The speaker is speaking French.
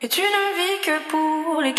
Et tu ne vis que pour les.